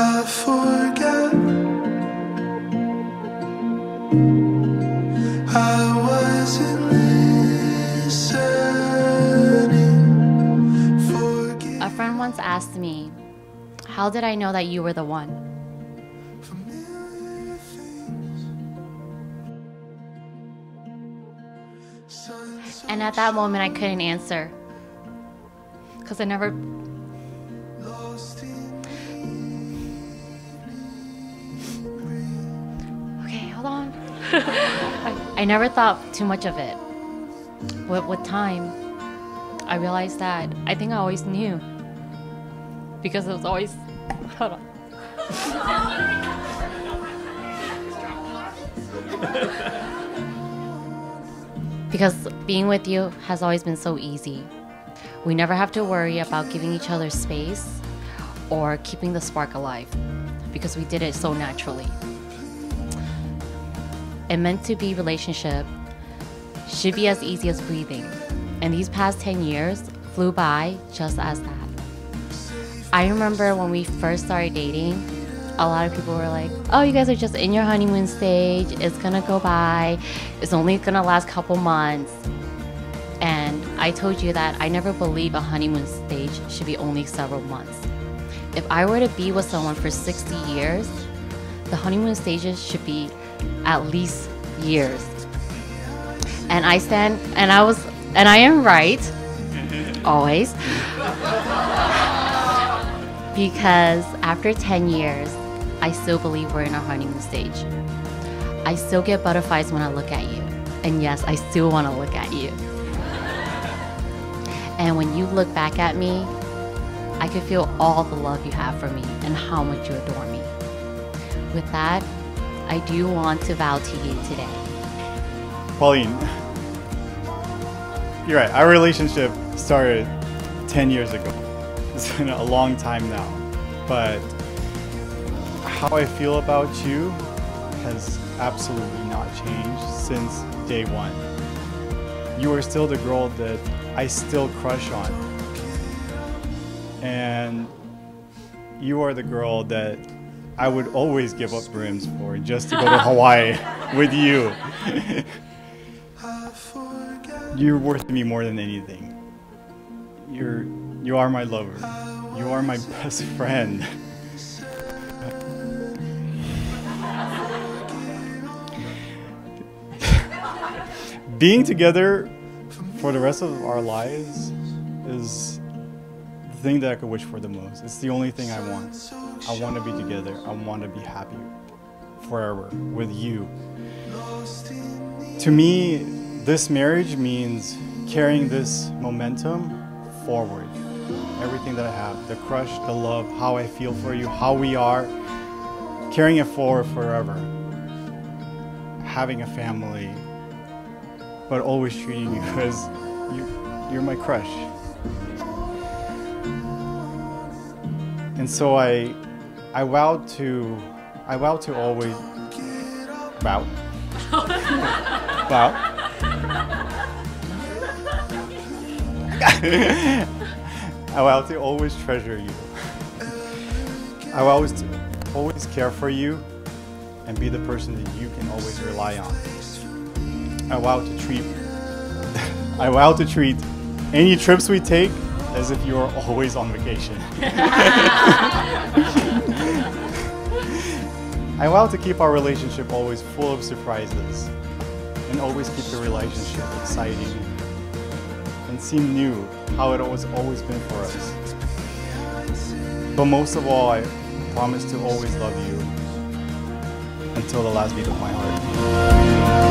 I A friend once asked me, How did I know that you were the one? And at that moment, I couldn't answer because I never I, never thought too much of it. With, with time, I realized that I think I always knew. Because it was always, hold on. because being with you has always been so easy. We never have to worry about giving each other space or keeping the spark alive because we did it so naturally. A meant to be relationship should be as easy as breathing, and these past 10 years flew by just as that. I remember when we first started dating, a lot of people were like, "Oh, you guys are just in your honeymoon stage. It's gonna go by. It's only gonna last couple months." And I told you that I never believe a honeymoon stage should be only several months. If I were to be with someone for 60 years, the honeymoon stages should be at least years. And I stand, and I was, and I am right, mm-hmm. always. because after 10 years, I still believe we're in our honeymoon stage. I still get butterflies when I look at you. And yes, I still want to look at you. And when you look back at me, I could feel all the love you have for me and how much you adore me. With that, I do want to vow to you today. Pauline, you're right. Our relationship started 10 years ago. It's been a long time now. But how I feel about you has absolutely not changed since day one. You are still the girl that I still crush on. And you are the girl that I would always give up rims for just to go to Hawaii with you. You're worth me more than anything. You're you are my lover. You are my best friend. Being together for the rest of our lives is thing that I could wish for the most. It's the only thing I want. I want to be together. I want to be happy forever with you. To me, this marriage means carrying this momentum forward. Everything that I have the crush, the love, how I feel for you, how we are, carrying it forward forever. Having a family, but always treating you as you, you're my crush. And so I, I vowed to, I vowed to always, vow, vow. I vow to always treasure you. I will always, always care for you and be the person that you can always rely on. I vow to treat, I vow to treat any trips we take as if you are always on vacation. I vow to keep our relationship always full of surprises and always keep the relationship exciting and seem new how it was always been for us. But most of all, I promise to always love you until the last beat of my heart.